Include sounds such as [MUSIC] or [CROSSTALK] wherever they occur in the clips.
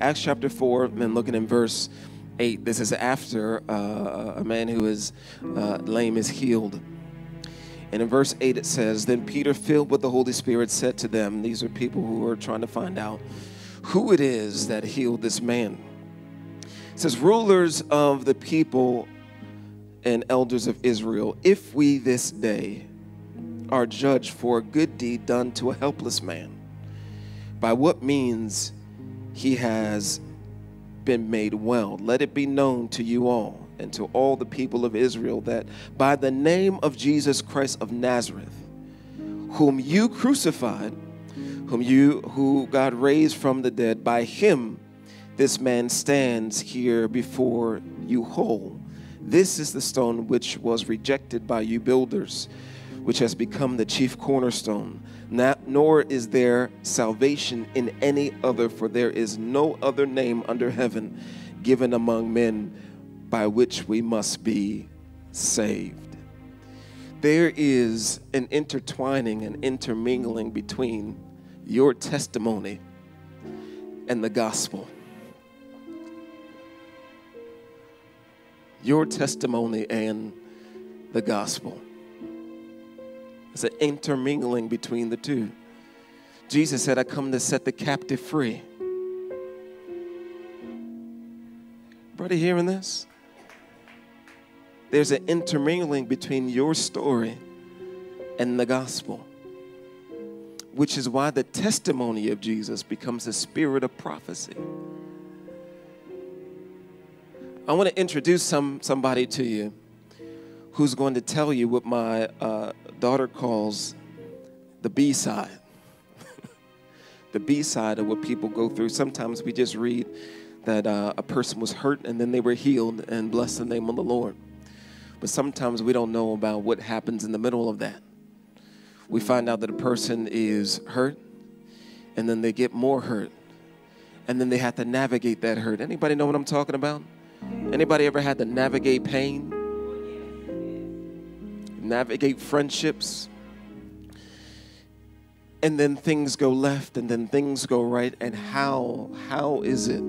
Acts chapter 4, and looking in verse 8. This is after uh, a man who is uh, lame is healed. And in verse 8 it says, Then Peter, filled with the Holy Spirit, said to them, These are people who are trying to find out who it is that healed this man. It says, Rulers of the people and elders of Israel, if we this day are judged for a good deed done to a helpless man, by what means he has been made well, let it be known to you all and to all the people of Israel that by the name of Jesus Christ of Nazareth, whom you crucified, whom you who God raised from the dead, by him this man stands here before you whole. This is the stone which was rejected by you builders, which has become the chief cornerstone. Not, nor is there salvation in any other, for there is no other name under heaven given among men by which we must be saved. There is an intertwining and intermingling between your testimony and the gospel. Your testimony and the gospel. It's an intermingling between the two. Jesus said, I come to set the captive free. Brother, hearing this? there's an intermingling between your story and the gospel, which is why the testimony of Jesus becomes a spirit of prophecy. I want to introduce some, somebody to you who's going to tell you what my uh, daughter calls the B side. [LAUGHS] the B side of what people go through. Sometimes we just read that uh, a person was hurt and then they were healed and bless the name of the Lord. But sometimes we don't know about what happens in the middle of that. We find out that a person is hurt, and then they get more hurt, and then they have to navigate that hurt. Anybody know what I'm talking about? Anybody ever had to navigate pain? Navigate friendships? And then things go left and then things go right. And how how is it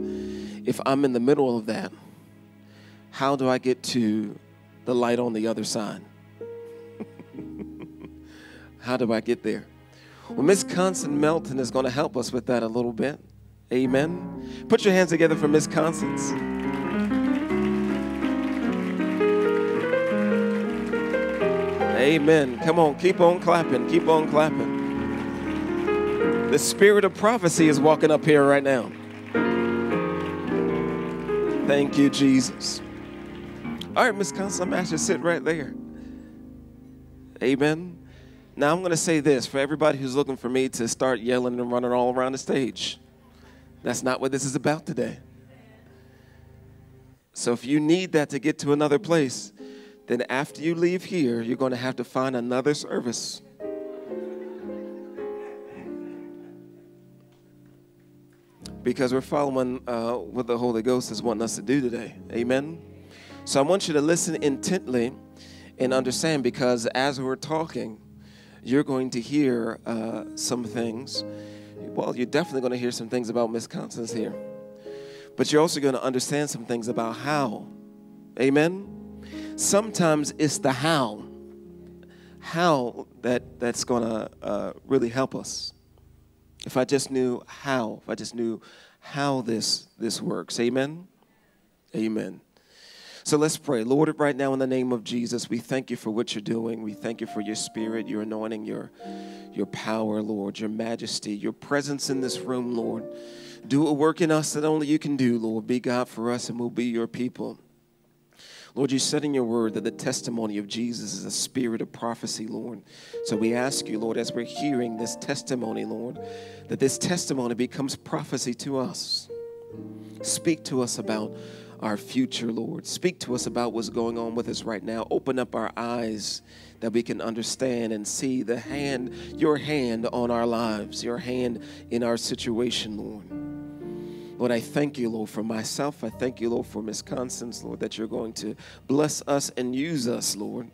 if I'm in the middle of that? How do I get to the light on the other side. [LAUGHS] How do I get there? Well, Miss Constance Melton is going to help us with that a little bit. Amen. Put your hands together for Miss Constance. Amen. Come on, keep on clapping. Keep on clapping. The spirit of prophecy is walking up here right now. Thank you, Jesus. All right, Miss Constance, to sit right there. Amen. Now I'm going to say this for everybody who's looking for me to start yelling and running all around the stage. That's not what this is about today. So if you need that to get to another place, then after you leave here, you're going to have to find another service. Because we're following uh, what the Holy Ghost is wanting us to do today. Amen. So I want you to listen intently and understand because as we're talking, you're going to hear uh, some things. Well, you're definitely going to hear some things about Miss Constance here. But you're also going to understand some things about how. Amen? Sometimes it's the how. How that, that's to uh, really help us. If I just knew how, if I just knew how this, this works. Amen? Amen. So let's pray. Lord, right now in the name of Jesus, we thank you for what you're doing. We thank you for your spirit, your anointing, your, your power, Lord, your majesty, your presence in this room, Lord. Do a work in us that only you can do, Lord. Be God for us and we'll be your people. Lord, you said in your word that the testimony of Jesus is a spirit of prophecy, Lord. So we ask you, Lord, as we're hearing this testimony, Lord, that this testimony becomes prophecy to us. Speak to us about our future, Lord. Speak to us about what's going on with us right now. Open up our eyes that we can understand and see the hand, your hand on our lives, your hand in our situation, Lord. Lord, I thank you, Lord, for myself. I thank you, Lord, for Miss Constance, Lord, that you're going to bless us and use us, Lord,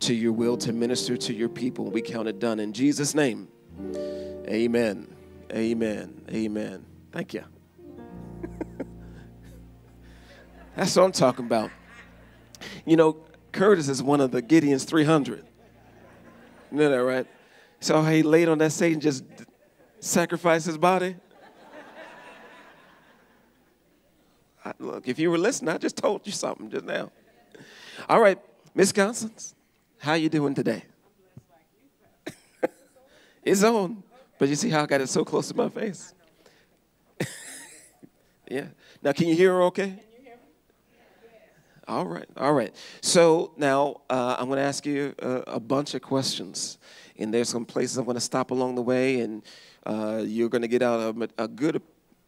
to your will to minister to your people. We count it done in Jesus' name. Amen. Amen. Amen. Thank you. [LAUGHS] That's what I'm talking about. You know, Curtis is one of the Gideon's 300. You know that, right? So he laid on that Satan just sacrificed his body. I, look, if you were listening, I just told you something just now. All right, Miss Constance, how you doing today? [LAUGHS] it's on, but you see how I got it so close to my face. [LAUGHS] yeah. Now, can you hear her okay? All right, all right. So now uh, I'm going to ask you a, a, bunch of questions, and there's some places I'm going to stop along the way, and uh, you're going to get out a, a, good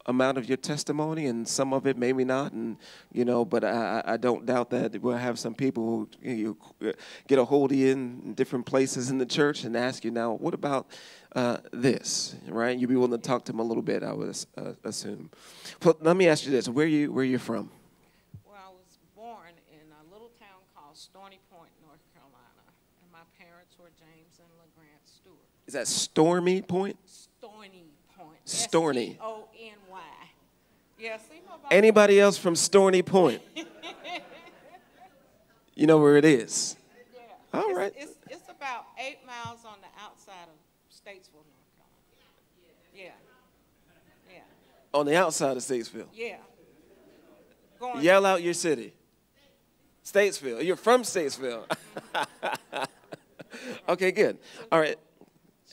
amount of your testimony, and some of it maybe not, and you know. But I, I don't doubt that we'll have some people who you know, get a hold of you in different places in the church and ask you now, what about uh, this? Right? You'd be willing to talk to them a little bit, I would uh, assume. Well, let me ask you this: Where you where you from? Well, I was born in a little town called Stony Point, North Carolina, and my parents were James and LeGrand Stewart. Is that Stormy Point? Stony Point. Storny. O N Y. Yeah, see Anybody else from Stony Point? you know where it is. Yeah. All it's, right. It's, it's about eight miles on the outside of Statesville, North Carolina. Yeah. Yeah. On the outside of Statesville? Yeah. Going Yell out your city. Statesville. You're from Statesville. [LAUGHS] okay, good. All right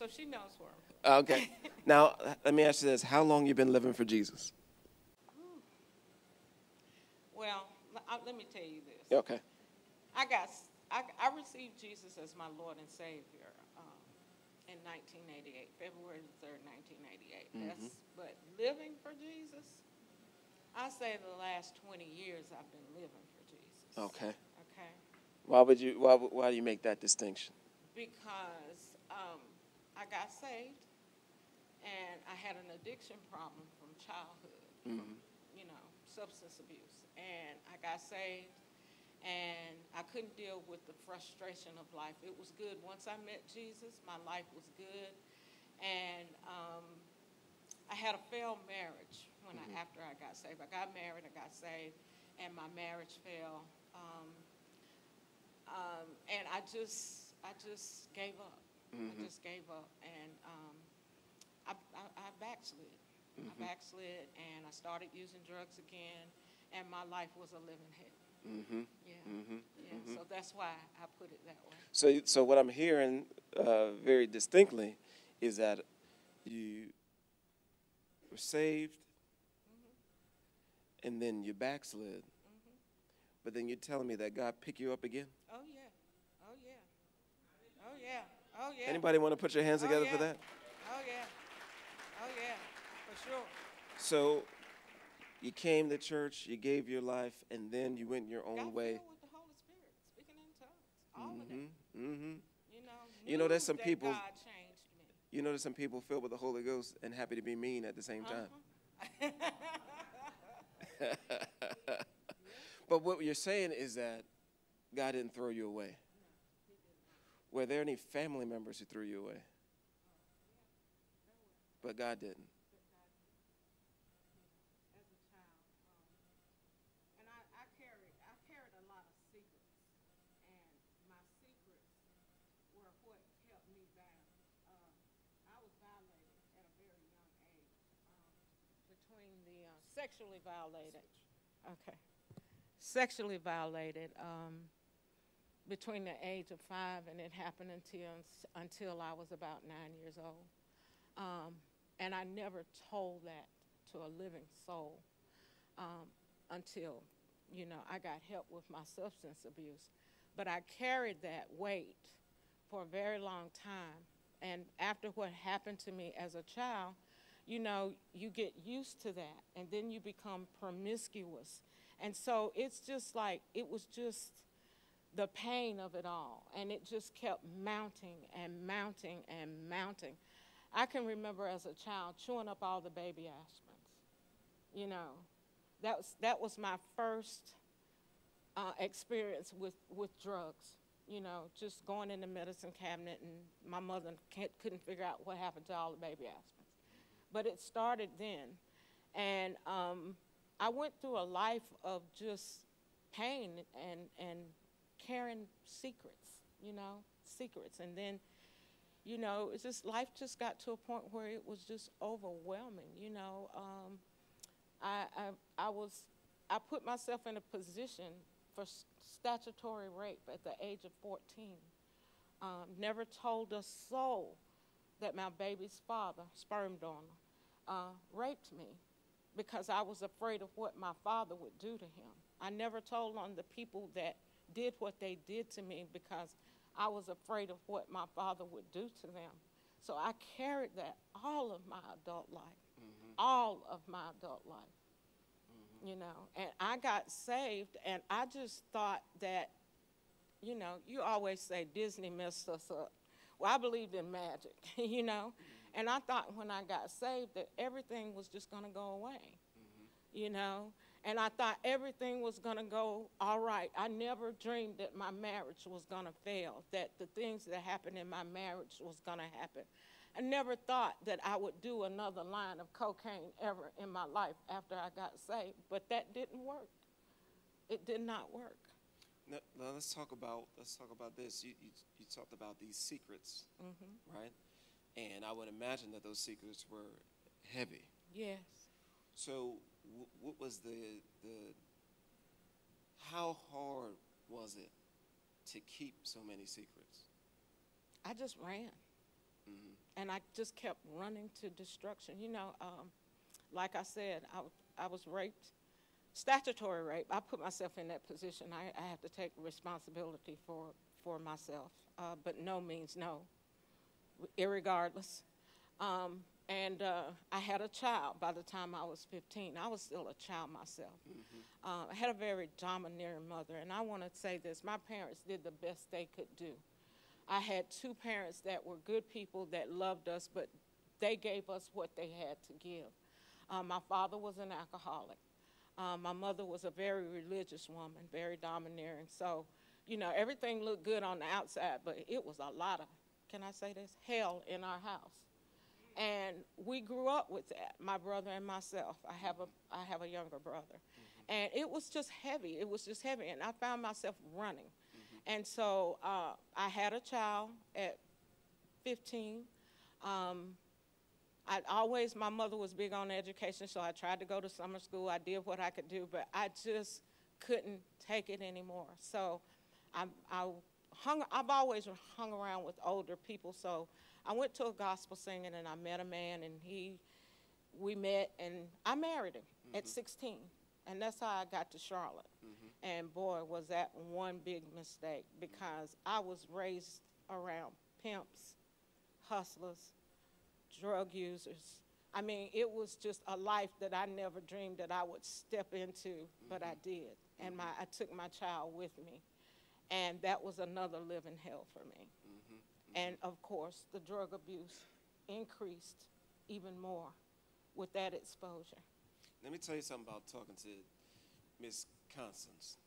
so she knows where I'm from. Okay. now, let me ask you this. How long you been living for Jesus? Well, let me tell you this. Okay. I got I, I received Jesus as my Lord and Savior um, in 1988, February 3rd, 1988. Mm-hmm. That's, but living for Jesus, I say the last 20 years I've been living for Jesus. Okay. Okay. Why would you? Why, why do you make that distinction? Because um, I got saved, and I had an addiction problem from childhood, mm-hmm. from, you know, substance abuse. And I got saved, and I couldn't deal with the frustration of life. It was good. Once I met Jesus, my life was good. And um, I had a failed marriage when mm-hmm. I, after I got saved. I got married, I got saved, and my marriage fell. Um, um, and I just, I just gave up. Mm-hmm. I just gave up, and um, I, I, I backslid. Mm-hmm. I backslid, and I started using drugs again, and my life was a living hell. Mm-hmm. Yeah, mm-hmm. yeah. Mm-hmm. So that's why I put it that way. So, so what I'm hearing uh, very distinctly is that you were saved, mm-hmm. and then you backslid. But then you're telling me that God picked you up again? Oh yeah, oh yeah, oh yeah. Oh, yeah. Anybody want to put your hands oh, together yeah. for that? Oh, yeah. Oh, yeah, sure. So you came to church, you gave your life, and then you went your own Got way. with the Holy Spirit, speaking in tongues, all mm-hmm. of it. Mm-hmm. mm-hmm. You know, you know, there's some people. God changed me. You know, there's some people filled with the Holy Ghost and happy to be mean at the same time. Uh-huh. [LAUGHS] but what you're saying is that God didn't throw you away. Were there any family members who threw you away? But God didn't. Sexually violated. Okay. Sexually violated. Um, between the age of five and it happened until until I was about nine years old. Um, and I never told that to a living soul um, until, you know, I got help with my substance abuse. But I carried that weight for a very long time. And after what happened to me as a child, you know, you get used to that and then you become promiscuous. And so it's just like, it was just the pain of it all. And it just kept mounting and mounting and mounting. I can remember as a child chewing up all the baby aspirins. You know, that was, that was my first uh, experience with, with drugs. You know, just going in the medicine cabinet, and my mother couldn't figure out what happened to all the baby aspirins. But it started then. And um, I went through a life of just pain and, and carrying secrets, you know, secrets. And then, you know, it's just life just got to a point where it was just overwhelming, you know. Um, I, I, I was, I put myself in a position for statutory rape at the age of 14. Um, never told a soul that my baby's father, sperm donor, uh, raped me because I was afraid of what my father would do to him. I never told on the people that did what they did to me because I was afraid of what my father would do to them. So I carried that all of my adult life, mm-hmm. all of my adult life, mm-hmm. you know. And I got saved, and I just thought that, you know, you always say Disney messed us up. Well, I believed in magic, [LAUGHS] you know. Mm-hmm. And I thought when I got saved that everything was just going to go away, mm-hmm. you know. And I thought everything was going to go all right. I never dreamed that my marriage was going to fail, that the things that happened in my marriage was going to happen. I never thought that I would do another line of cocaine ever in my life after I got saved, but that didn't work. It did not work. Now, now let's talk about let's talk about this. You you, you talked about these secrets, mm-hmm. right? And I would imagine that those secrets were heavy. Yes. So what was the the how hard was it to keep so many secrets? I just ran, mm-hmm. and I just kept running to destruction. You know, um, like I said, I, I was raped, statutory rape. I put myself in that position. I, I have to take responsibility for for myself, uh, but no means no, irregardless. Um, and uh, I had a child by the time I was 15. I was still a child myself. Mm-hmm. Uh, I had a very domineering mother, and I want to say this my parents did the best they could do. I had two parents that were good people that loved us, but they gave us what they had to give. Uh, my father was an alcoholic. Uh, my mother was a very religious woman, very domineering. So, you know, everything looked good on the outside, but it was a lot of, can I say this, hell in our house. And we grew up with that, my brother and myself. I have a, I have a younger brother. Mm-hmm. And it was just heavy. It was just heavy. And I found myself running. Mm-hmm. And so uh, I had a child at 15. Um, I always, my mother was big on education, so I tried to go to summer school. I did what I could do, but I just couldn't take it anymore. So I, I hung, I've always hung around with older people, so I went to a gospel singing and I met a man and he, we met and I married him mm-hmm. at 16. And that's how I got to Charlotte. Mm-hmm. And boy, was that one big mistake because I was raised around pimps, hustlers, drug users. I mean, it was just a life that I never dreamed that I would step into, mm-hmm. but I mm-hmm. did. And my, I took my child with me. And that was another living hell for me. And of course, the drug abuse increased even more with that exposure. Let me tell you something about talking to Miss Constance.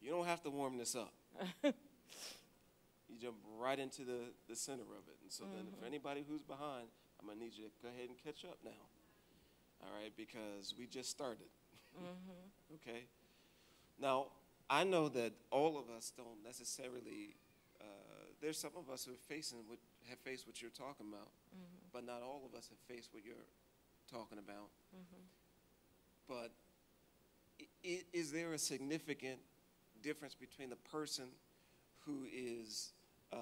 You don't have to warm this up. [LAUGHS] you jump right into the, the center of it. And so mm-hmm. then, if anybody who's behind, I'm going to need you to go ahead and catch up now. All right, because we just started. Mm-hmm. okay? Now, I know that all of us don't necessarily there's some of us who are facing what have faced what you're talking about, mm-hmm. but not all of us have faced what you're talking about. Mm-hmm. But I- is there a significant difference between the person who is, uh,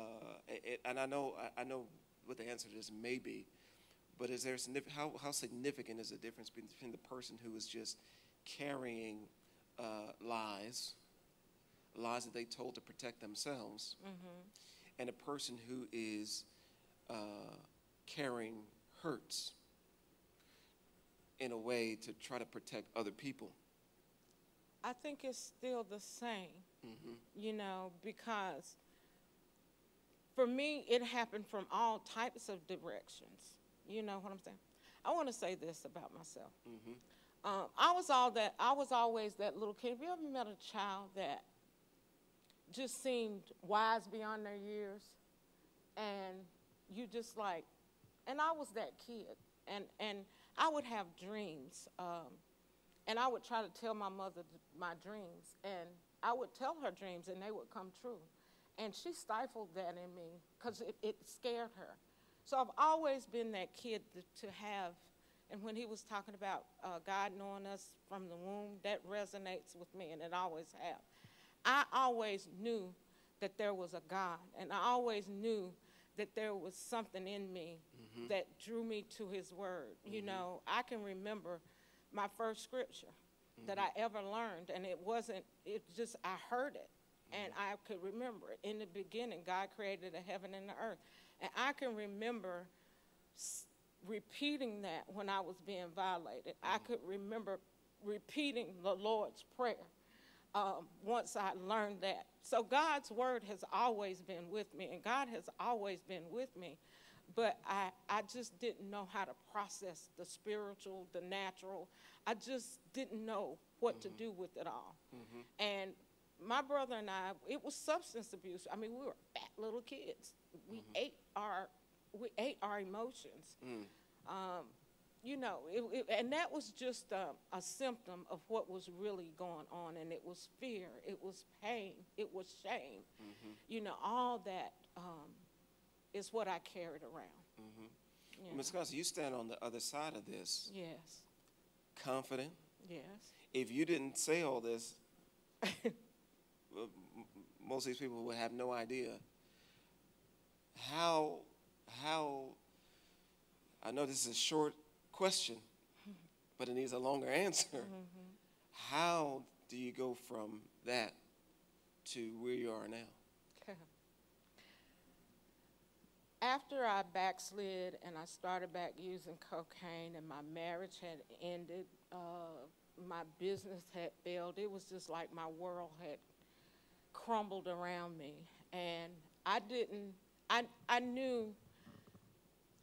and I know I know what the answer to this may be, but is there how how significant is the difference between the person who is just carrying uh, lies, lies that they told to protect themselves, mm-hmm and a person who is uh, carrying hurts in a way to try to protect other people? I think it's still the same, mm-hmm. you know, because for me, it happened from all types of directions. You know what I'm saying? I want to say this about myself. Mm-hmm. Um, I was all that. I was always that little kid. Have you ever met a child that just seemed wise beyond their years. And you just like, and I was that kid. And, and I would have dreams. Um, and I would try to tell my mother my dreams, and I would tell her dreams, and they would come true. And she stifled that in me because it, it scared her. So I've always been that kid to, have, and when he was talking about uh, God knowing us from the womb, that resonates with me, and it always have. I always knew that there was a God, and I always knew that there was something in me mm-hmm. that drew me to His Word. Mm-hmm. You know, I can remember my first scripture mm-hmm. that I ever learned, and it wasn't. It just I heard it, and mm-hmm. I could remember it. In the beginning, God created the heaven and the earth, and I can remember s- repeating that when I was being violated. I mm-hmm. could remember repeating the Lord's prayer um, once I learned that. So God's word has always been with me, and God has always been with me. But I, I just didn't know how to process the spiritual, the natural. I just didn't know what mm-hmm. to do with it all. Mm-hmm. And my brother and I, it was substance abuse. I mean, we were fat little kids. We mm-hmm. ate our we ate our emotions. Mm. Um, you know, it, it, and that was just a, a, symptom of what was really going on. And it was fear, it was pain, it was shame. Mm-hmm. You know, all that um, is what I carried around. Mm-hmm. Yeah. Ms. Carson, you stand on the other side of this. Yes. Confident. Yes. If you didn't say all this, [LAUGHS] most of these people would have no idea how how I know this is a short question, but it needs a longer answer. Mm-hmm. How do you go from that to where you are now? [LAUGHS] After I backslid and I started back using cocaine and my marriage had ended, uh, my business had failed, it was just like my world had crumbled around me. And I didn't, I, I knew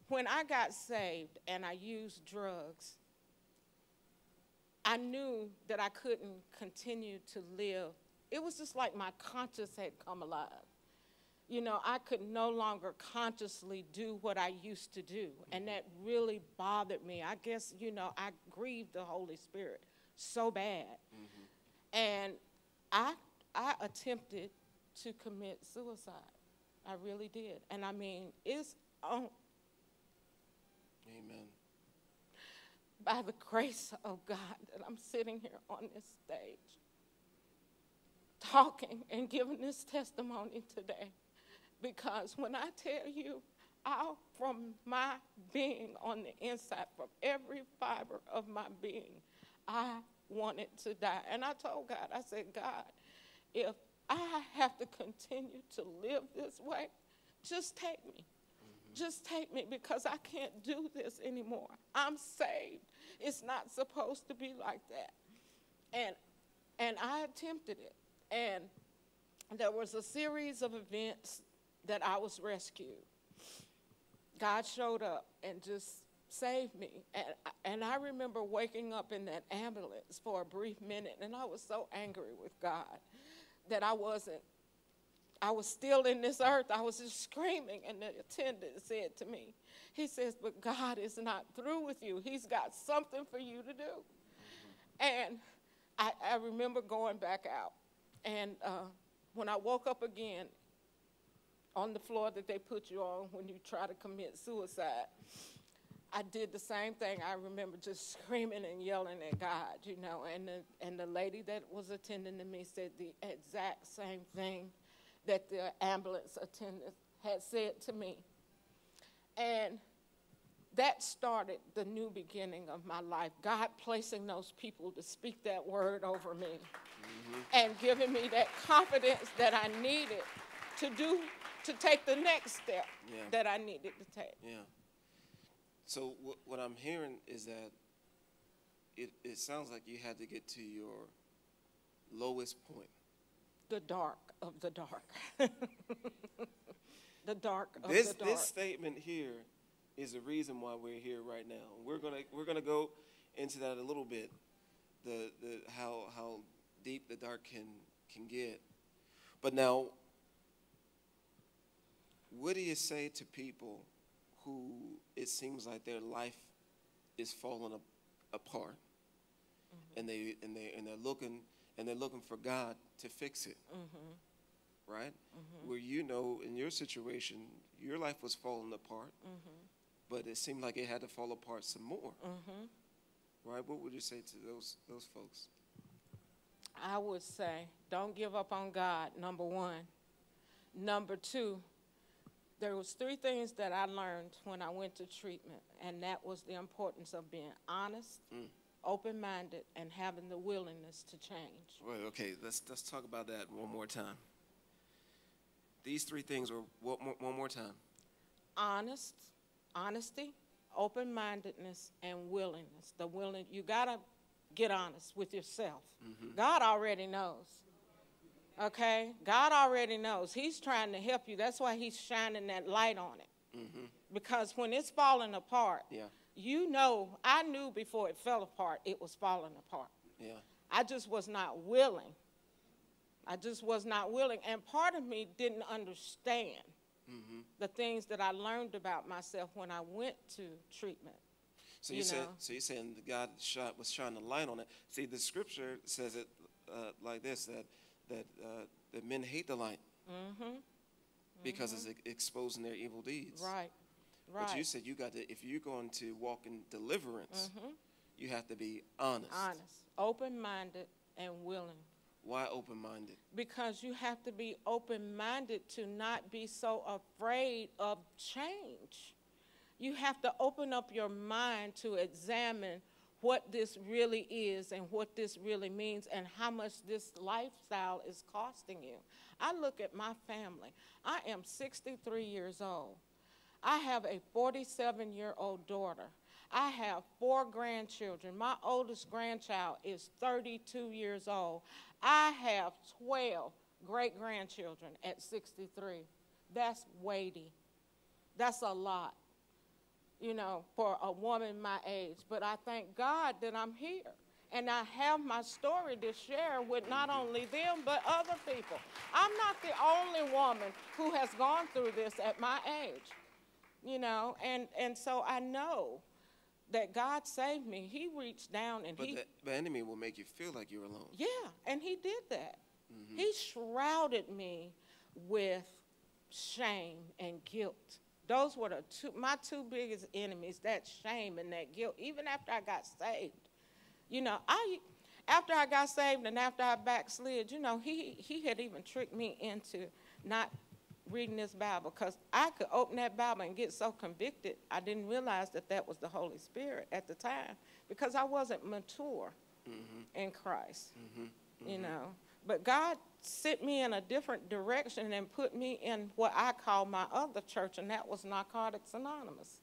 when I got saved and I used drugs, I knew that I couldn't continue to live. It was just like my conscience had come alive. You know, I could no longer consciously do what I used to do. And that really bothered me. I guess, you know, I grieved the Holy Spirit so bad. Mm-hmm. And I, I attempted to commit suicide. I really did. And I mean, it's on, Amen. By the grace of God that I'm sitting here on this stage talking and giving this testimony today. Because when I tell you, out from my being on the inside, from every fiber of my being, I wanted to die. And I told God, I said, God, if I have to continue to live this way, just take me. Just take me because I can't do this anymore. I'm saved. It's not supposed to be like that. And and I attempted it. And there was a series of events that I was rescued. God showed up and just saved me. And, and I remember waking up in that ambulance for a brief minute, and I was so angry with God that I wasn't I was still in this earth. I was just screaming. And the attendant said to me, He says, But God is not through with you. He's got something for you to do. And I, I remember going back out. And uh, when I woke up again on the floor that they put you on when you try to commit suicide, I did the same thing. I remember just screaming and yelling at God, you know. And the, and the lady that was attending to me said the exact same thing that the ambulance attendant had said to me. And that started the new beginning of my life. God placing those people to speak that word over me mm-hmm. and giving me that confidence that I needed to do, to take the next step yeah. that I needed to take. Yeah. So, what I'm hearing is that it, it sounds like you had to get to your lowest point the dark of the dark. [LAUGHS] the dark of this, the dark. This statement here is the reason why we're here right now. We're gonna we're gonna go into that a little bit, the the how how deep the dark can can get. But now, what do you say to people who it seems like their life is falling apart? Mm-hmm. and they and they and they're looking and they're looking for God to fix it. Mm-hmm. Right? Mm-hmm. Where you know in your situation, your life was falling apart, mm-hmm. but it seemed like it had to fall apart some more. Right? What would you say to those those folks? I would say, don't give up on God, number one. Number two, there was three things that I learned when I went to treatment, and that was the importance of being honest, mm. Open-minded, and having the willingness to change. Well, okay, let's let's talk about that one more time. These three things were one more, one more time. Honest, honesty, open-mindedness, and willingness. The willing, you gotta get honest with yourself. Mm-hmm. God already knows. Okay? God already knows. He's trying to help you. That's why he's shining that light on it. Mm-hmm. Because when it's falling apart, Yeah. You know, I knew before it fell apart, it was falling apart. Yeah. I just was not willing. I just was not willing. And part of me didn't understand the things that I learned about myself when I went to treatment. So you, You said, know. so you're saying God shot, was shining a light on it. See, the scripture says it uh, like this: that that uh, that men hate the light because it's e- exposing their evil deeds. Mm-hmm. Right, But you said you got to, if you're going to walk in deliverance, you have to be honest. Mm-hmm. Honest, open minded, and willing. Why open-minded? Because you have to be open minded to not be so afraid of change. You have to open up your mind to examine what this really is and what this really means and how much this lifestyle is costing you. I look at my family. I am 63 years old. I have a 47 year old daughter. I have four grandchildren. My oldest grandchild is 32 years old. I have 12 great grandchildren at 63. That's weighty. That's a lot, you know, for a woman my age. But I thank God that I'm here. And I have my story to share with not only them, but other people. I'm not the only woman who has gone through this at my age you know and and so i know that god saved me. He reached down and But he the, the enemy will make you feel like you're alone. yeah and he did that. Mm-hmm. He shrouded me with shame and guilt. Those were the two my two biggest enemies that shame and that guilt. Even after i got saved you know i after i got saved and after i backslid you know he he had even tricked me into not reading this bible because i could open that bible and get so convicted i didn't realize that that was the holy spirit at the time because i wasn't mature mm-hmm. in christ mm-hmm. you mm-hmm. know. But god sent me in a different direction and put me in what i call my other church and that was narcotics anonymous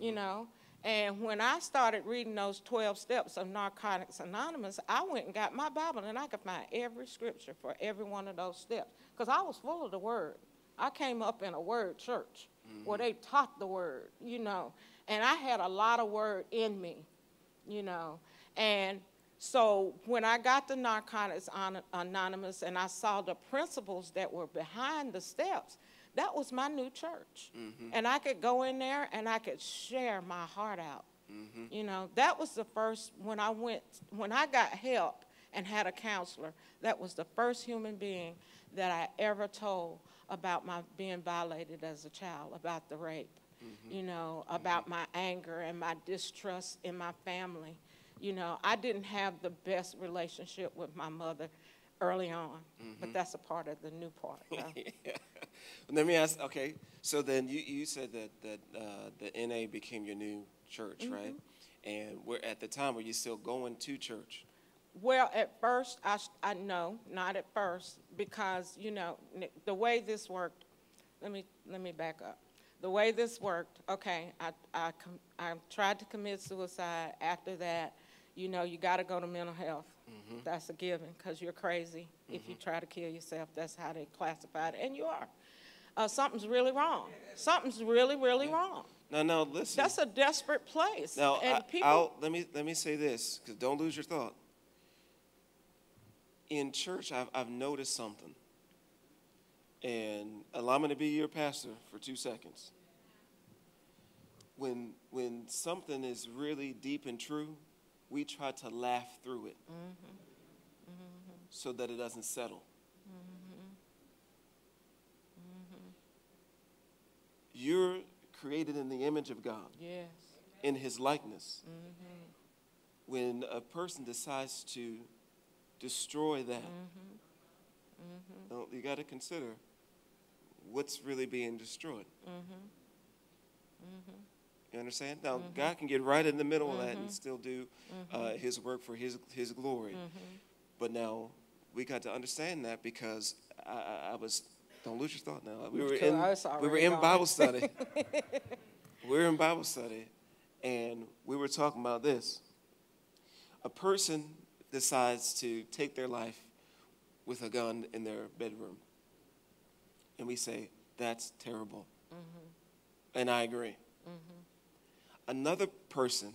you know. And when I started reading those 12 steps of Narcotics Anonymous, I went and got my Bible and I could find every scripture for every one of those steps because I was full of the word. I came up in a word church where mm-hmm. they taught the word, you know, and I had a lot of word in me, you know. And so when I got to Narcotics Anonymous and I saw the principles that were behind the steps, that was my new church. Mm-hmm. And I could go in there and I could share my heart out. Mm-hmm. You know, that was the first, when I went, when I got help and had a counselor, that was the first human being that I ever told about my being violated as a child, about the rape, you know, about my anger and my distrust in my family. You know, I didn't have the best relationship with my mother early on, but that's a part of the new part. though. [LAUGHS] Let me ask. Okay, so then you, you said that that uh, the NA became your new church, Mm-hmm. right? And we're at the time were you still going to church? Well, at first, I know, not at first, because, you know, the way this worked, let me, let me back up. The way this worked, okay, I, I, I tried to commit suicide. After that, you know, you got to go to mental health. Mm-hmm. That's a given, because you're crazy if you mm-hmm. try to kill yourself. That's how they classified it, and you are. Uh, something's really wrong. Something's really, really mm. wrong. No, no. Listen. That's a desperate place. now, and I, people, I'll, let me let me say this because don't lose your thought. In church, I've I've noticed something, and allow me to be your pastor for two seconds. When when something is really deep and true, we try to laugh through it mm-hmm. Mm-hmm. so that it doesn't settle. Mm-hmm. You're created in the image of God, Yes. in his likeness. When a person decides to destroy that, well, you got to consider what's really being destroyed. You understand? Now, God can get right in the middle of that and still do uh, His work for His His glory. But now we got to understand that because I, I, I was. Don't lose your thought now. We were in we were in gone. Bible study. [LAUGHS] we were in Bible study, and we were talking about this. A person decides to take their life with a gun in their bedroom, and we say that's terrible, mm-hmm. and I agree. Mm-hmm. Another person.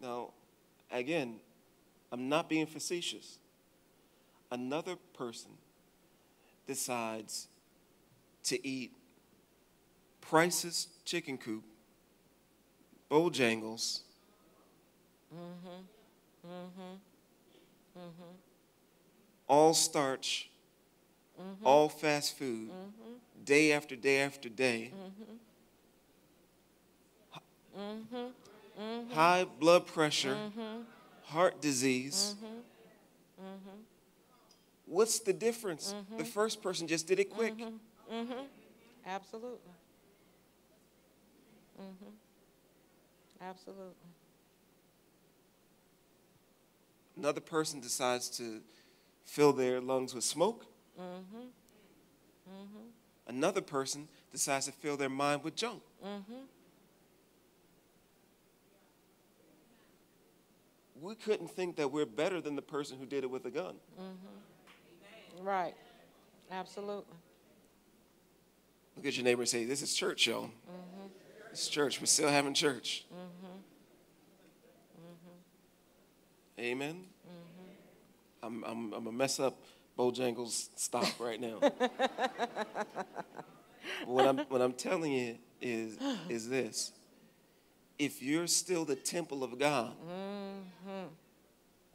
Now, again, I'm not being facetious. Another person decides to eat Price's chicken coop, Bojangles, mm-hmm. Mm-hmm. Mm-hmm. all starch, mm-hmm. all fast food, day after day after day. High blood pressure, heart disease. What's the difference? The first person just did it quick. Absolutely. Absolutely. Another person decides to fill their lungs with smoke. Mm-hmm. Another person decides to fill their mind with junk. Mm-hmm. We couldn't think that we're better than the person who did it with a gun. Mm-hmm. Right. Absolutely. Look at your neighbor and say, This is church, y'all. This is church. We're still having church. Amen. Mm-hmm. I'm, I'm, I'm going to mess up Bojangles stop right now. [LAUGHS] what, I'm, what I'm telling you is, is this if you're still the temple of God, mm-hmm.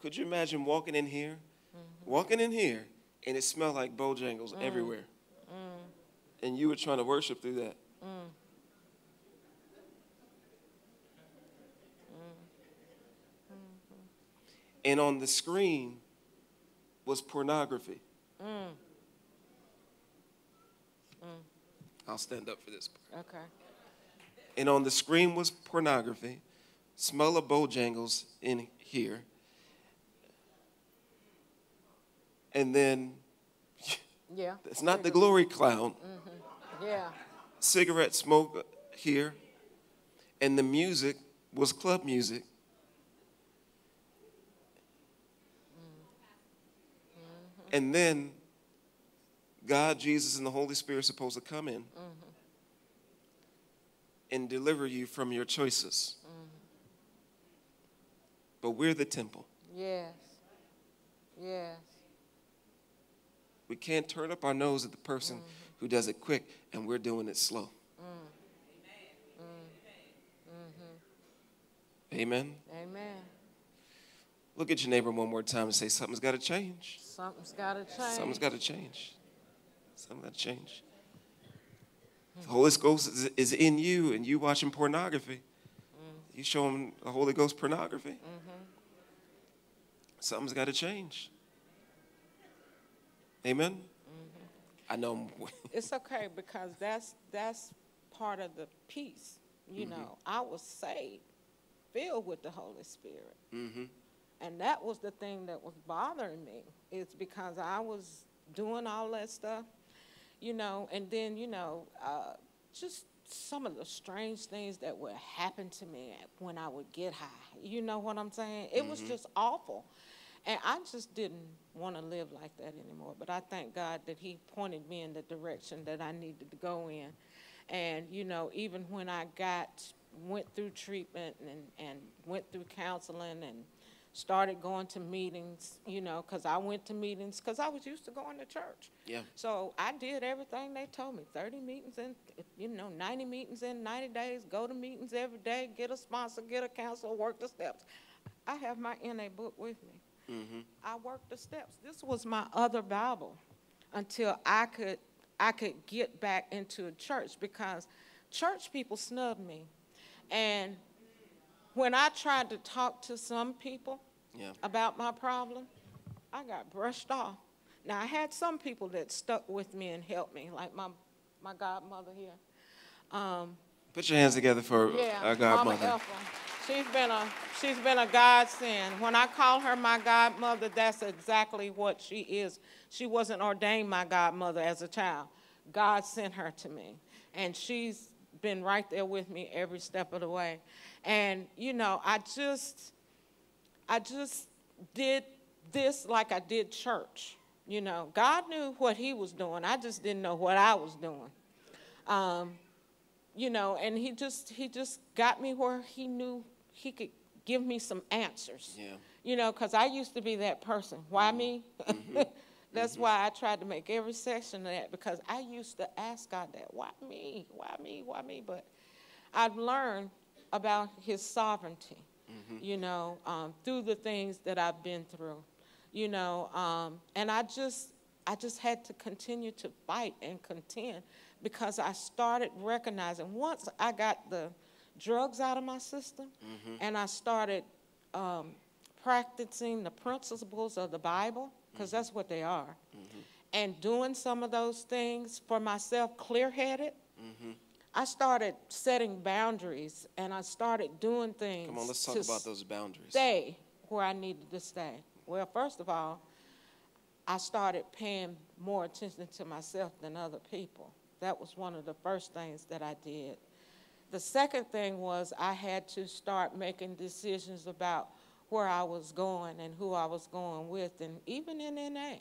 could you imagine walking in here, mm-hmm. walking in here, and it smelled like Bojangles mm. everywhere? Mm. And you were trying to worship through that. Mm. And on the screen was pornography. Mm. Mm. I'll stand up for this part. Okay. And on the screen was pornography, smell of Bojangles in here. And then [LAUGHS] Yeah. it's not the glory cloud, mm-hmm. Yeah. cigarette smoke here. And the music was club music. And then God, Jesus, and the Holy Spirit are supposed to come in mm-hmm. and deliver you from your choices. Mm-hmm. But we're the temple. Yes. Yes. We can't turn up our nose at the person mm-hmm. who does it quick and we're doing it slow. Mm. Mm. Amen. Amen. Look at your neighbor one more time and say, Something's got to change. Something's got to change. Something's got to change. Something's got to change. The Holy Ghost is, is in you and you watching pornography. Mm. You show them the Holy Ghost pornography. Mm-hmm. Something's got to change. Amen. Mm-hmm. I know. [LAUGHS] It's okay because that's that's part of the peace. You mm-hmm. know, I was saved, filled with the Holy Spirit. And that was the thing that was bothering me. It's because I was doing all that stuff, you know, and then, you know, uh, just some of the strange things that would happen to me when I would get high. You know what I'm saying? It was just awful. And I just didn't want to live like that anymore. But I thank God that He pointed me in the direction that I needed to go in. And, you know, even when I got, went through treatment and, and went through counseling and started going to meetings, you know, because I went to meetings because I was used to going to church. Yeah. So I did everything they told me 30 meetings in, you know, 90 meetings in 90 days, go to meetings every day, get a sponsor, get a counselor, work the steps. I have my NA book with me. Mm-hmm. I worked the steps. This was my other Bible until I could I could get back into a church because church people snubbed me. And when I tried to talk to some people Yeah. about my problem, I got brushed off. Now I had some people that stuck with me and helped me, like my my godmother here. Um, Put your hands together for yeah, our Mama godmother. She's been a she's been a godsend. When I call her my godmother, that's exactly what she is. She wasn't ordained my godmother as a child. God sent her to me, and she's been right there with me every step of the way. And you know, I just I just did this like I did church. You know, God knew what He was doing. I just didn't know what I was doing. Um, you know, and He just He just got me where He knew He could give me some answers. Yeah. You know, because I used to be that person. Why mm-hmm. me? Mm-hmm. [LAUGHS] That's mm-hmm. why I tried to make every section of that because I used to ask God that. Why me? Why me? Why me? But I've learned about His sovereignty, you know, um, through the things that I've been through, you know, um, and I just, I just had to continue to fight and contend because I started recognizing once I got the drugs out of my system and I started um, practicing the principles of the Bible, because that's what they are, and doing some of those things for myself clear headed, I started setting boundaries and I started doing things Come on, let's talk to about those boundaries. stay where I needed to stay. Well, first of all, I started paying more attention to myself than other people. That was one of the first things that I did. The second thing was I had to start making decisions about where I was going and who I was going with, and even in NA,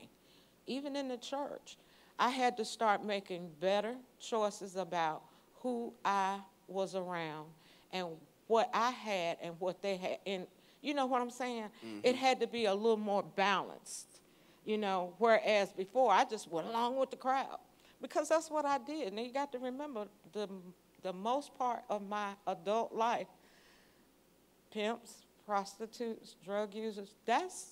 even in the church, I had to start making better choices about who I was around and what I had and what they had. And you know what I'm saying? Mm-hmm. It had to be a little more balanced, you know, whereas before I just went along with the crowd because that's what I did. And you got to remember the, the most part of my adult life, pimps, prostitutes, drug users, that's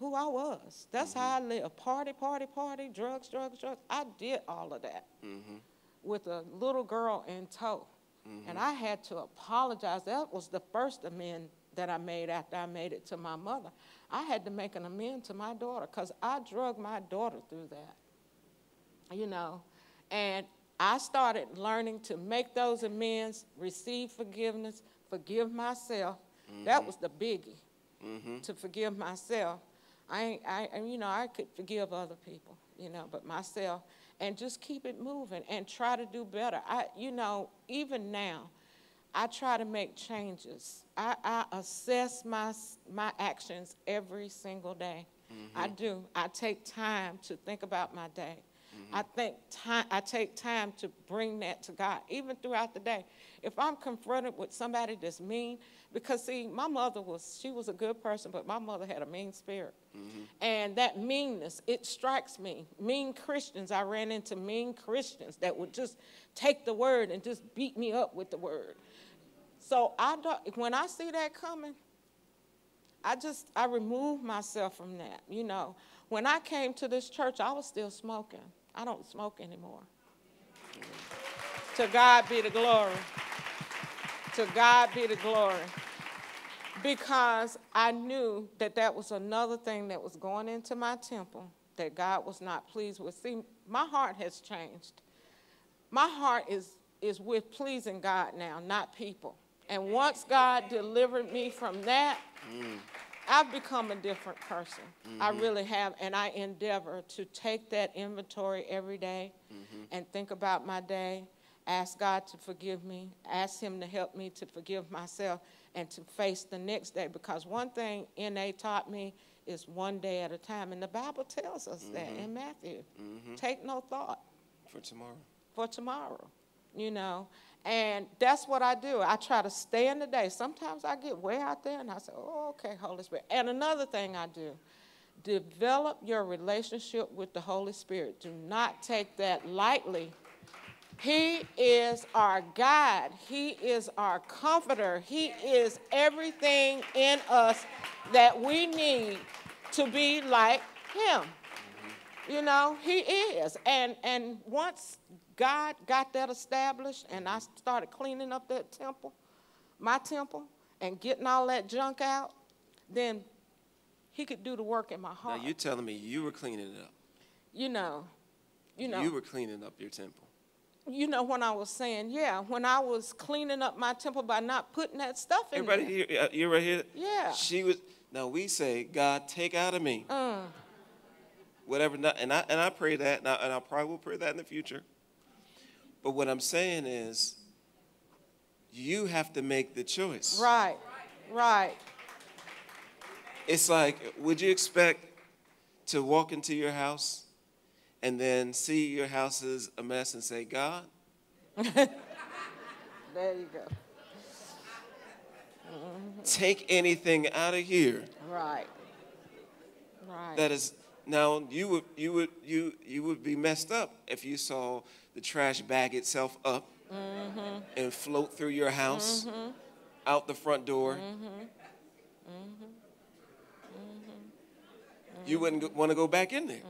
who I was. That's how mm-hmm. I lived. Party, party, party, drugs, drugs, drugs. I did all of that mm-hmm. With a little girl in tow. Mm-hmm. And I had to apologize. That was the first amend that I made after I made it to my mother. I had to make an amend to my daughter because I drug my daughter through that. You know, and I started learning to make those amends, receive forgiveness, forgive myself. That mm-hmm. was the biggie mm-hmm. to forgive myself. I, I, you know, I could forgive other people, you know, but myself, and just keep it moving and try to do better. I, you know, even now, I try to make changes. I, I assess my my actions every single day. I mm-hmm. do. I take time to think about my day. I think time. I take time to bring that to God, even throughout the day. If I'm confronted with somebody that's mean, because see, my mother was she was a good person, but my mother had a mean spirit, mm-hmm. and that meanness it strikes me. Mean Christians. I ran into mean Christians that would just take the word and just beat me up with the word. So I don't, when I see that coming, I just I remove myself from that. You know, when I came to this church, I was still smoking. I don't smoke anymore. To God be the glory. To God be the glory. Because I knew that that was another thing that was going into my temple that God was not pleased with. See, my heart has changed my heart is is with pleasing God now, not people. And once God delivered me from that, mm. I've become a different person. I mm-hmm. really have, and I endeavor to take that inventory every day mm-hmm. and think about my day, ask God to forgive me, ask Him to help me to forgive myself, and to face the next day. Because one thing NA taught me is one day at a time, and the Bible tells us that mm-hmm. in Matthew. Take no thought For tomorrow. for tomorrow, you know. And that's what I do. I try to stay in the day. Sometimes I get way out there and I say, oh, okay, Holy Spirit. And another thing I do, develop your relationship with the Holy Spirit. Do not take that lightly. He is our guide, He is our comforter, He is everything in us that we need to be like Him. You know, He is. And, and once God got that established and I started cleaning up that temple, my temple, and getting all that junk out, then he could do the work in my heart. Now you're telling me you were cleaning it up. You know, you know. You were cleaning up your temple. You know when I was saying, yeah, when I was cleaning up my temple by not putting that stuff in Everybody there. here, you right here? Yeah. She was. Now we say, God, take out of me. Uh, Whatever. And I and I pray that, and I, and I probably will pray that in the future. But what I'm saying is, you have to make the choice. right, right. It's like, would you expect to walk into your house and then see your house is a mess and say, God, [LAUGHS] There you go. Mm-hmm. take anything out of here Right. Right. that is now you would you would you you would be messed up if you saw the trash bag itself up and float through your house out the front door. You wouldn't want to go back in there.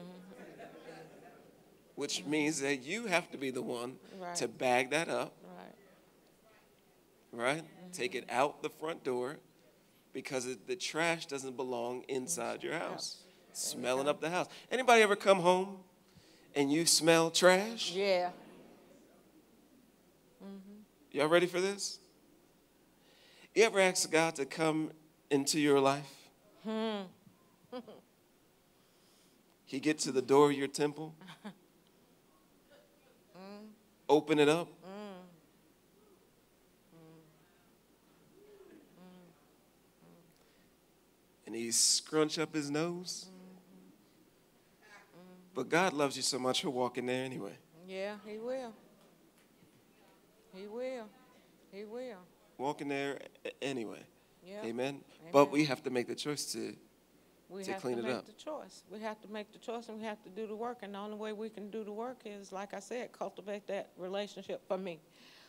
Which means that you have to be the one Right. to bag that up, right. right? Take it out the front door because it, the trash doesn't belong inside your house. Smelling up the house. Anybody ever come home and you smell trash? Yeah. Mm-hmm. Y'all ready for this? You ever ask God to come into your life? Hmm. [LAUGHS] he get to the door of your temple, mm. open it up. Mm. Mm. And he scrunch up his nose. But God loves you so much, he'll walk in there anyway. Yeah, he will. He will. He will. Walk in there anyway. Yeah. Amen. But we have to make the choice to We to have clean to it make up. the choice. We have to make the choice and we have to do the work. And the only way we can do the work is, like I said, cultivate that relationship for me.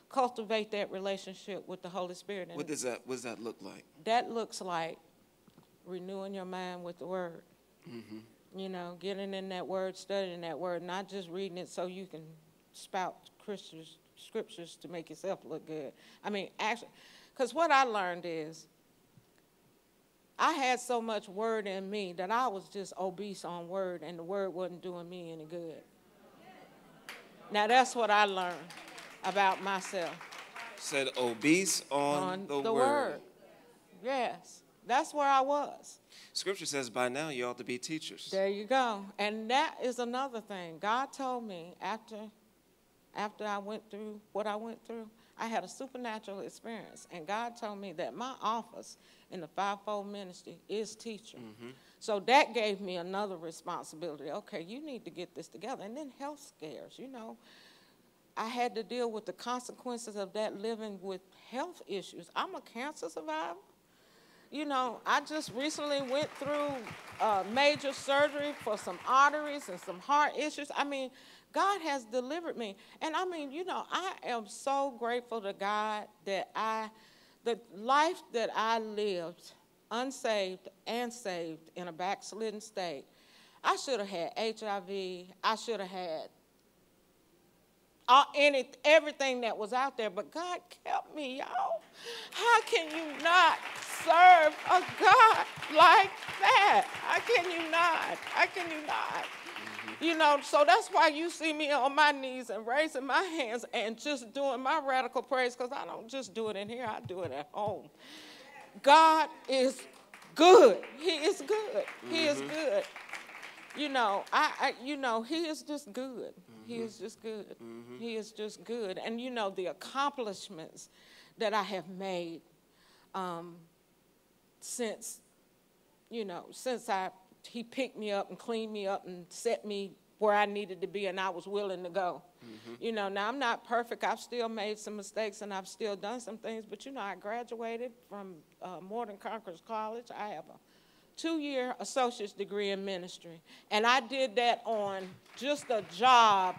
Cultivate that relationship with the Holy Spirit. And What does that what does that look like? that looks like renewing your mind with the word. Mm-hmm. You know, getting in that word, studying that word, not just reading it so you can spout Christians, scriptures to make yourself look good. I mean, actually, because what I learned is I had so much word in me that I was just obese on word, and the word wasn't doing me any good. Now, that's what I learned about myself Said obese on, on the, the word. word. Yes, that's where I was. Scripture says by now you ought to be teachers. There you go. And that is another thing. God told me after after I went through what I went through, I had a supernatural experience. And God told me that my office in the fivefold ministry is teacher. Mm-hmm. So that gave me another responsibility. Okay, you need to get this together. And then health scares, you know. I had to deal with the consequences of that living with health issues. I'm a cancer survivor. You know, I just recently went through uh, major surgery for some arteries and some heart issues. I mean, God has delivered me. And I mean, you know, I am so grateful to God that I, the life that I lived, unsaved and saved in a backslidden state, I should have had HIV. I should have had Uh, all, any, everything that was out there, but God kept me, y'all. How can you not serve a God like that? How can you not? How can you not? Mm-hmm. You know, so that's why you see me on my knees and raising my hands and just doing my radical praise because I don't just do it in here, I do it at home. God is good. He is good. He is mm-hmm. good. You know, I, I you know, he is just good. He is just good. He is just good. And you know, the accomplishments that I have made um, since, you know, since I he picked me up and cleaned me up and set me where I needed to be and I was willing to go. Mm-hmm. You know, now I'm not perfect. I've still made some mistakes and I've still done some things, but you know, I graduated from uh, More Than Conquerors College. I have a two year associate's degree in ministry. And I did that on just a job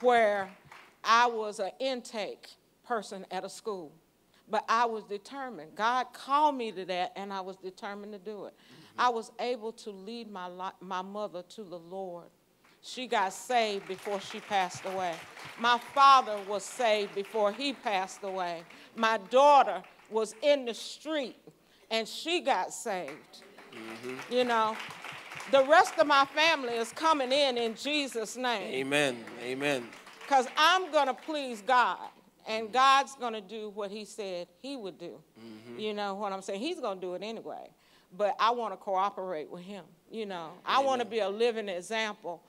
where I was an intake person at a school. But I was determined. God called me to that, and I was determined to do it. Mm-hmm. I was able to lead my, my mother to the Lord. She got saved before she passed away. My father was saved before he passed away. My daughter was in the street, and she got saved. Mm-hmm. You know, the rest of my family is coming in in Jesus' name. Amen. Amen. Because I'm going to please God, and God's going to do what He said He would do. Mm-hmm. You know what I'm saying? He's going to do it anyway. But I want to cooperate with Him. You know, Amen. I want to be a living example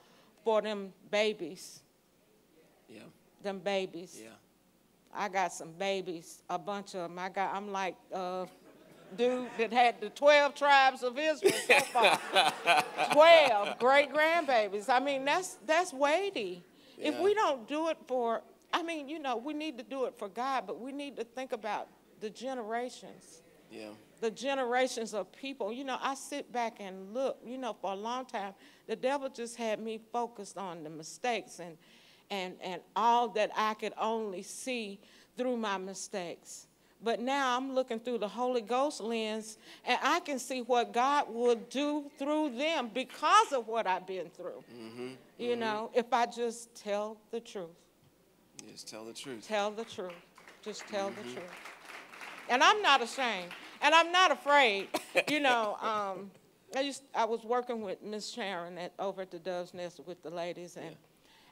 for them babies. Yeah. Them babies. Yeah. I got some babies, a bunch of them. I got. I'm like. Uh, dude that had the 12 tribes of Israel so far. 12 great grandbabies. I mean, that's, that's weighty. Yeah. If we don't do it for, I mean, you know, we need to do it for God, but we need to think about the generations. Yeah. The generations of people. You know, I sit back and look, you know, for a long time, the devil just had me focused on the mistakes and, and, and all that I could only see through my mistakes. But now I'm looking through the Holy Ghost lens and I can see what God will do through them because of what I've been through. Mm-hmm. You mm-hmm. know, if I just tell the truth. Just tell the truth. Tell the truth. Just tell mm-hmm. the truth. And I'm not ashamed. And I'm not afraid. [LAUGHS] you know, um, I, used, I was working with Miss Sharon at, over at the Dove's Nest with the ladies. and. Yeah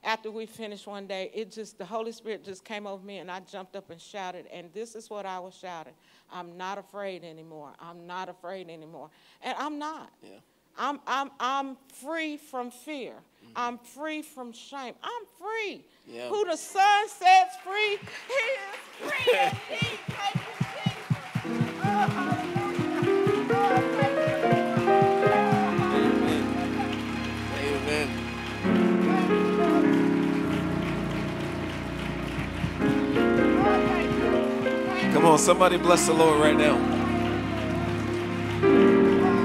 after we finished one day, it just, the Holy Spirit just came over me and I jumped up and shouted. And this is what I was shouting I'm not afraid anymore. I'm not afraid anymore. And I'm not. Yeah. I'm, I'm, I'm free from fear. Mm-hmm. I'm free from shame. I'm free. Yeah. Who the Son sets free, he is free indeed. Come on, somebody bless the Lord right now.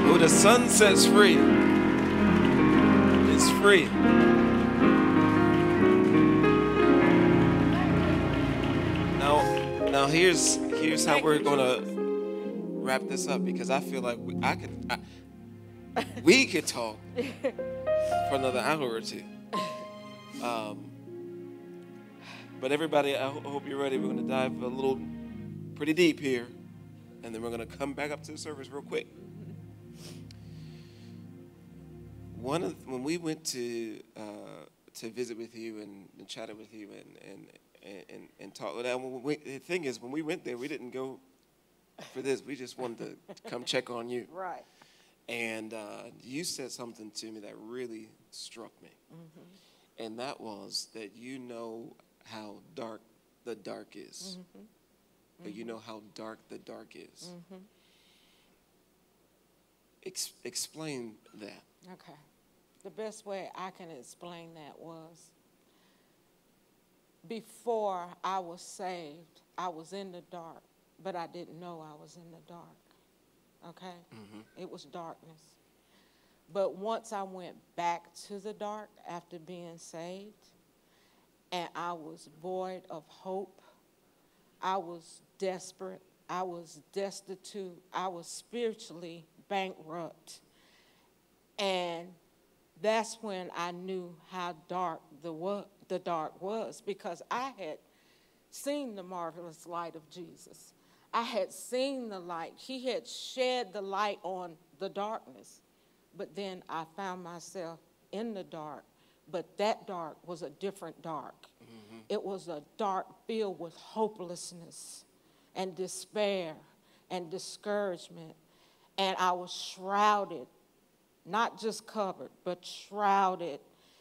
Who the Son sets free is free. Now, now here's here's how we're gonna wrap this up because I feel like we, I could I, we could talk [LAUGHS] for another hour or two. Um, but everybody, I hope you're ready. We're going to dive a little pretty deep here, and then we're going to come back up to the surface real quick. One of when we went to uh, to visit with you and, and chatted with you and and and, and talk. We, the thing is, when we went there, we didn't go for this. We just wanted to come check on you. Right. And uh, you said something to me that really struck me, mm-hmm. and that was that you know how dark the dark is. Mm-hmm but you know how dark the dark is. Mm-hmm. Ex- explain that. Okay. The best way I can explain that was before I was saved, I was in the dark, but I didn't know I was in the dark. Okay? Mm-hmm. It was darkness. But once I went back to the dark after being saved, and I was void of hope, I was desperate. I was destitute. I was spiritually bankrupt. And that's when I knew how dark the, the dark was because I had seen the marvelous light of Jesus. I had seen the light. He had shed the light on the darkness. But then I found myself in the dark. But that dark was a different dark. Mm-hmm. It was a dark filled with hopelessness and despair and discouragement. And I was shrouded, not just covered, but shrouded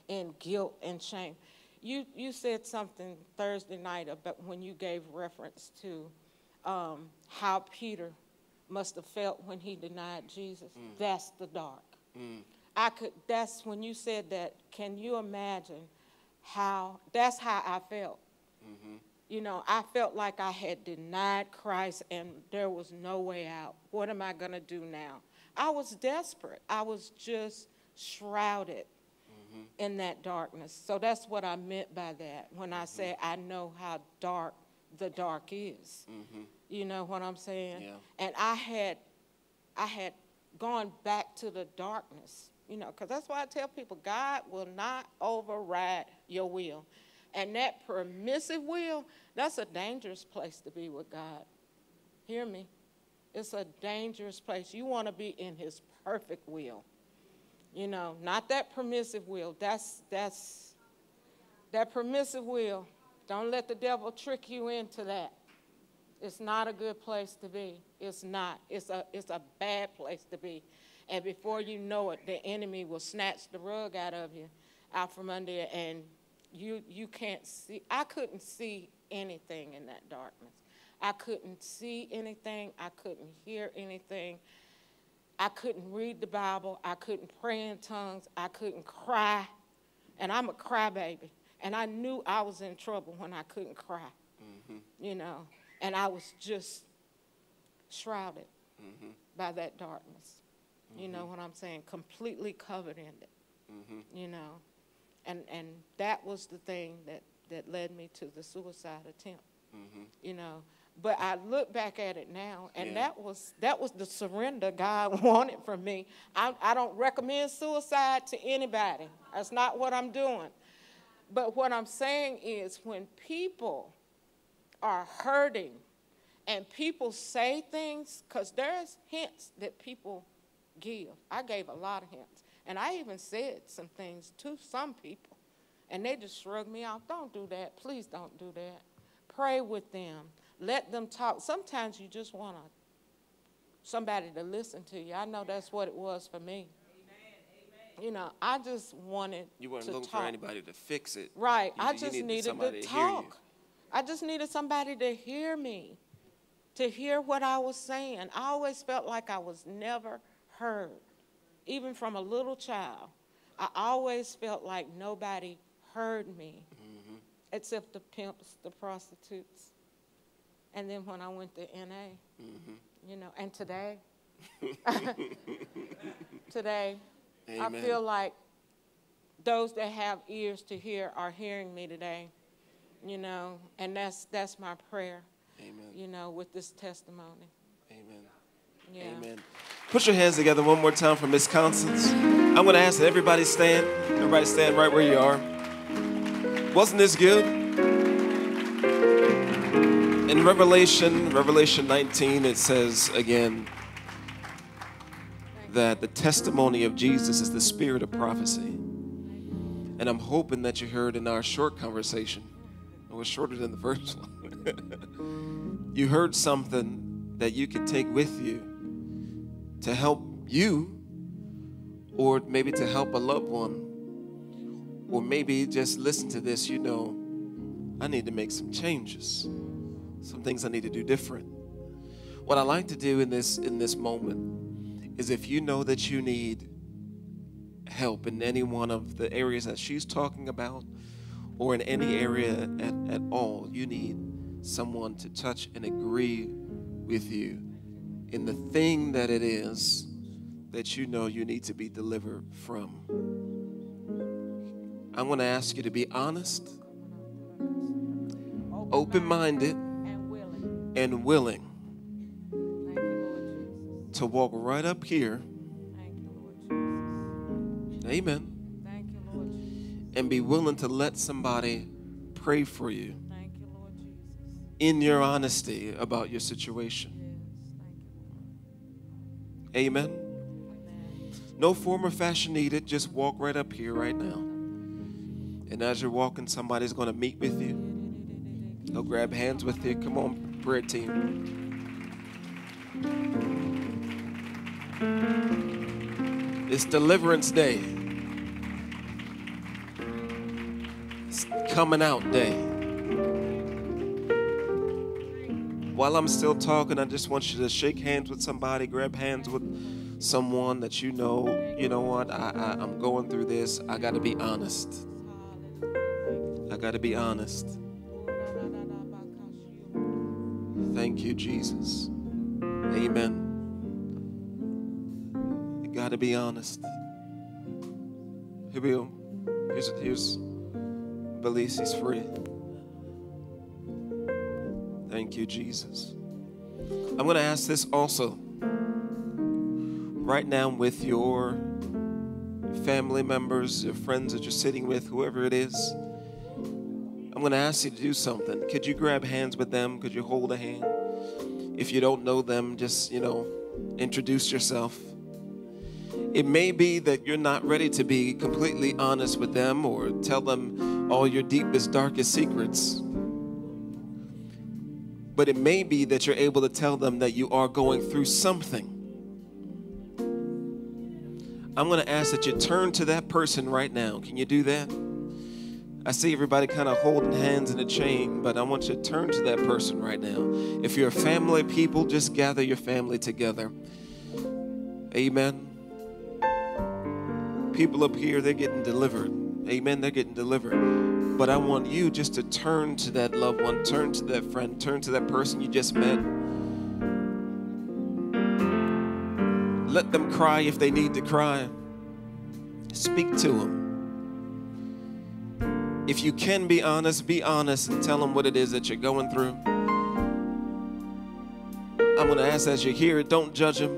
in guilt and shame. You, you said something Thursday night about when you gave reference to um, how Peter must have felt when he denied Jesus. Mm. That's the dark. Mm. I could, that's when you said that, can you imagine how, that's how I felt. You know, I felt like I had denied Christ and there was no way out. What am I going to do now? I was desperate. I was just shrouded mm-hmm. in that darkness. So that's what I meant by that when I mm-hmm. say I know how dark the dark is. Mm-hmm. You know what I'm saying? Yeah. And I had I had gone back to the darkness, you know, because that's why I tell people God will not override your will. And that permissive will, that's a dangerous place to be with God. Hear me? It's a dangerous place. You want to be in His perfect will. You know, not that permissive will. That's that's that permissive will. Don't let the devil trick you into that. It's not a good place to be. It's not. It's a it's a bad place to be. And before you know it, the enemy will snatch the rug out of you, out from under you, and you you can't see. I couldn't see anything in that darkness. I couldn't see anything. I couldn't hear anything. I couldn't read the Bible. I couldn't pray in tongues. I couldn't cry. And I'm a crybaby. And I knew I was in trouble when I couldn't cry, mm-hmm. you know. And I was just shrouded mm-hmm. by that darkness. You know mm-hmm. what I'm saying? Completely covered in it, you know. And, and that was the thing that, that led me to the suicide attempt, mm-hmm. you know. But I look back at it now, and Yeah. that was that was the surrender God [LAUGHS] wanted from me. I, I don't recommend suicide to anybody. That's not what I'm doing. But what I'm saying is when people are hurting and people say things, because there's hints that people give. I gave a lot of hints. And I even said some things to some people. And they just shrugged me off. Don't do that. Please don't do that. Pray with them. Let them talk. Sometimes you just want somebody to listen to you. I know that's what it was for me. You know, I just wanted You weren't to looking talk. for anybody to fix it. Right. You- I you just needed needed to to talk. I just needed somebody to hear me, to hear what I was saying. I always felt like I was never heard, even from a little child. I always felt like nobody heard me, Mm-hmm. except the pimps, the prostitutes. And then when I went to NA, Mm-hmm. you know, and today, [LAUGHS] today, I feel like those that have ears to hear are hearing me today, you know, and that's that's my prayer, Amen. you know, with this testimony. Amen. Yeah. Amen. Put your hands together one more time for Miss Constance. I'm going to ask that everybody stand. Everybody stand right where you are. Wasn't this good? In Revelation, Revelation 19, it says again that the testimony of Jesus is the spirit of prophecy. And I'm hoping that you heard in our short conversation, it was shorter than the first [LAUGHS] one. you heard something that you can take with you to help you, or maybe to help a loved one, or maybe just listen to this, you know, I need to make some changes. Some things I need to do different. What I like to do in this in this moment is if you know that you need help in any one of the areas that she's talking about, or in any area at, at all, you need someone to touch and agree with you in the thing that it is that you know you need to be delivered from. I'm going to ask you to be honest, open minded, And willing. to walk right up here. Amen. And be willing to let somebody pray for you in your honesty about your situation. Amen. No form or fashion needed. Just walk right up here right now. And as you're walking, somebody's going to meet with you. They'll grab hands with you. Come on, prayer team. It's Deliverance Day. It's Coming Out Day. While I'm still talking, I just want you to shake hands with somebody, grab hands with someone that you know, you know what, I, I, I'm going through this. I got to be honest. I got to be honest. Thank you, Jesus. Amen. You got to be honest. Here we go. Here's, here's Belize. He's free. Thank you, Jesus. I'm going to ask this also. Right now, with your family members, your friends that you're sitting with, whoever it is, I'm going to ask you to do something. Could you grab hands with them? Could you hold a hand? If you don't know them, just, you know, introduce yourself. It may be that you're not ready to be completely honest with them or tell them all your deepest, darkest secrets. But it may be that you're able to tell them that you are going through something. I'm going to ask that you turn to that person right now. Can you do that? I see everybody kind of holding hands in a chain, but I want you to turn to that person right now. If you're a family people, just gather your family together. Amen. People up here, they're getting delivered. Amen. They're getting delivered. But I want you just to turn to that loved one, turn to that friend, turn to that person you just met. Let them cry if they need to cry. Speak to them. If you can be honest, be honest and tell them what it is that you're going through. I'm going to ask as you hear it, don't judge them.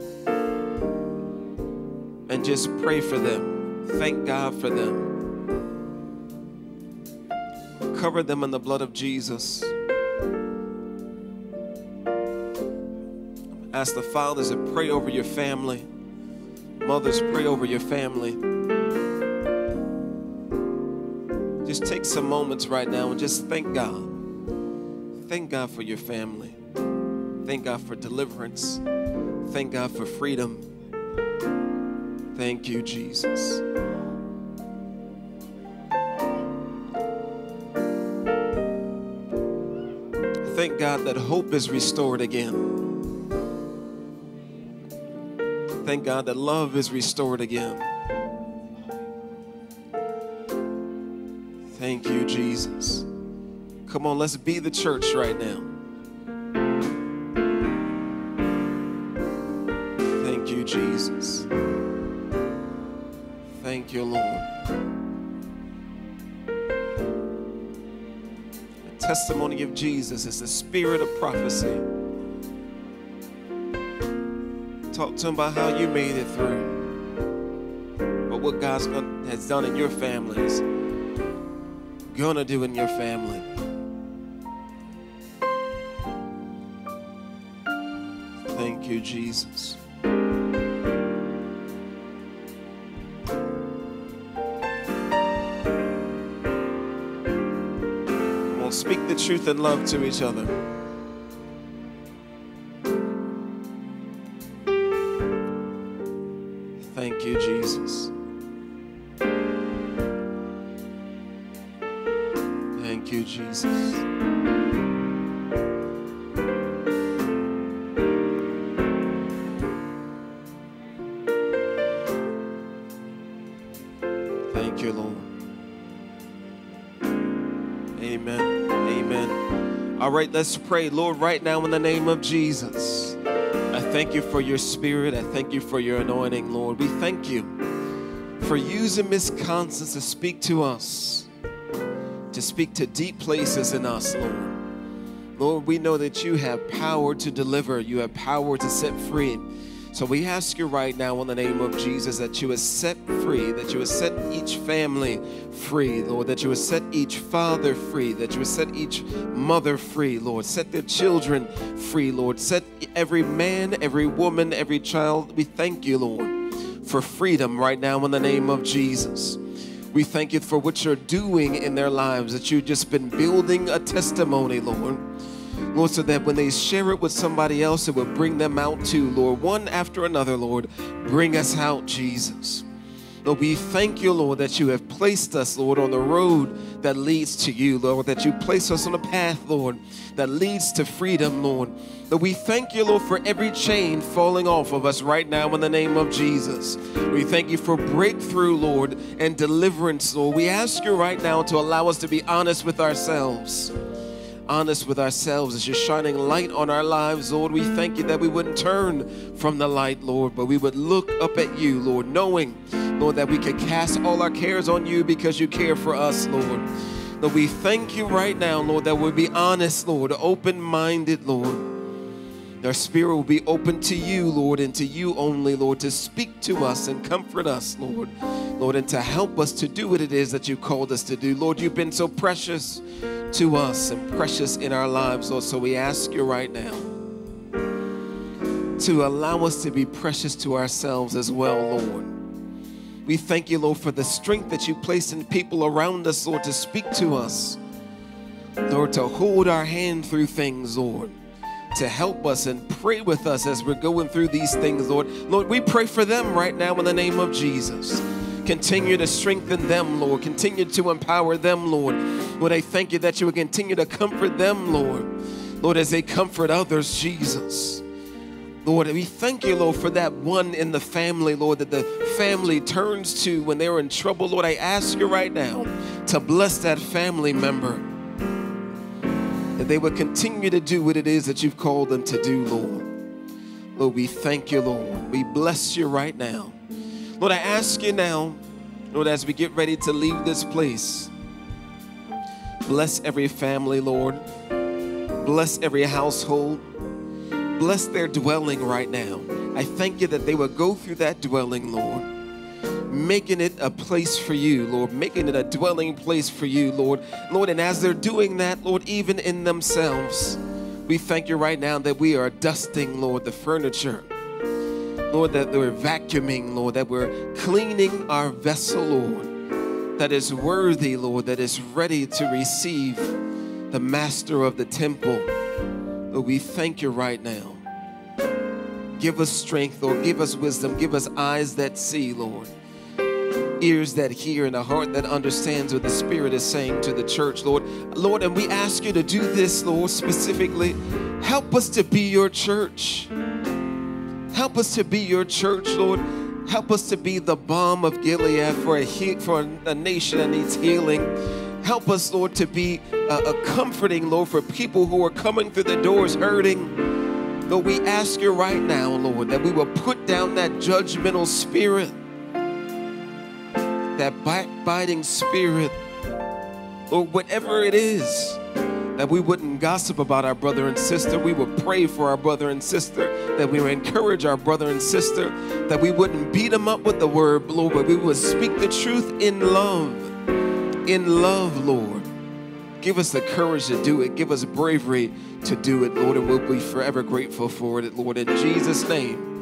And just pray for them. Thank God for them. Cover them in the blood of Jesus. Ask the fathers to pray over your family. Mothers, pray over your family. Just take some moments right now and just thank God. Thank God for your family. Thank God for deliverance. Thank God for freedom. Thank you, Jesus. Thank God that hope is restored again. Thank God that love is restored again. Thank you, Jesus. Come on, let's be the church right now. Thank you, Jesus. Thank you, Lord. Testimony of Jesus is the spirit of prophecy. Talk to him about how you made it through. But what God has done in your families, gonna do in your family. Thank you, Jesus. Truth and love to each other. Right, let's pray. Lord, right now in the name of Jesus, I thank you for your spirit. I thank you for your anointing, Lord. We thank you for using Miss Constance to speak to us, to speak to deep places in us, Lord. Lord, we know that you have power to deliver, you have power to set free. So we ask you right now in the name of Jesus that you would set free, that you would set each family free, Lord, that you would set each father free, that you would set each mother free, Lord. Set their children free, Lord. Set every man, every woman, every child. We thank you, Lord, for freedom right now in the name of Jesus. We thank you for what you're doing in their lives, that you've just been building a testimony, Lord. Lord, so that when they share it with somebody else, it will bring them out too, Lord, one after another, Lord. Bring us out, Jesus. Lord, we thank you, Lord, that you have placed us, Lord, on the road that leads to you, Lord, that you place us on a path, Lord, that leads to freedom, Lord. That we thank you, Lord, for every chain falling off of us right now in the name of Jesus. We thank you for breakthrough, Lord, and deliverance, Lord. We ask you right now to allow us to be honest with ourselves honest with ourselves as you're shining light on our lives, Lord. We thank you that we wouldn't turn from the light, Lord, but we would look up at you, Lord, knowing, Lord, that we could cast all our cares on you because you care for us, Lord. Lord, we thank you right now, Lord, that we'll be honest, Lord, open minded, Lord. Our spirit will be open to you, Lord, and to you only, Lord, to speak to us and comfort us, Lord. Lord, and to help us to do what it is that you called us to do. Lord, you've been so precious to us and precious in our lives, Lord. So we ask you right now to allow us to be precious to ourselves as well, Lord. We thank you, Lord, for the strength that you place in people around us, Lord, to speak to us. Lord, to hold our hand through things, Lord, to help us and pray with us as we're going through these things, Lord. Lord, we pray for them right now in the name of Jesus. Continue to strengthen them, Lord. Continue to empower them, Lord. Lord, I thank you that you will continue to comfort them, Lord. Lord, as they comfort others, Jesus. Lord, we thank you, Lord, for that one in the family, Lord, that the family turns to when they're in trouble. Lord, I ask you right now to bless that family member. That they would continue to do what it is that you've called them to do, Lord. Lord, we thank you, Lord. We bless you right now. Lord, I ask you now, Lord, as we get ready to leave this place, bless every family, Lord. Bless every household. Bless their dwelling right now. I thank you that they will go through that dwelling, Lord, making it a place for you, Lord, making it a dwelling place for you, Lord. Lord, and as they're doing that, Lord, even in themselves, we thank you right now that we are dusting, Lord, the furniture Lord, that we're vacuuming, Lord, that we're cleaning our vessel, Lord, that is worthy, Lord, that is ready to receive the master of the temple. Lord, we thank you right now. Give us strength, Lord. Give us wisdom. Give us eyes that see, Lord. Ears that hear and a heart that understands what the Spirit is saying to the church, Lord. Lord, and we ask you to do this, Lord, specifically. Help us to be your church. Help us to be your church, Lord. Help us to be the balm of Gilead for a, he- for a nation that needs healing. Help us, Lord, to be a, a comforting, Lord, for people who are coming through the doors hurting. Lord, we ask you right now, Lord, that we will put down that judgmental spirit, that backbiting spirit, Lord, whatever it is that we wouldn't gossip about our brother and sister. We would pray for our brother and sister, that we would encourage our brother and sister, that we wouldn't beat them up with the word, Lord, but we would speak the truth in love. In love, Lord. Give us the courage to do it. Give us bravery to do it, Lord, and we'll be forever grateful for it, Lord. In Jesus' name.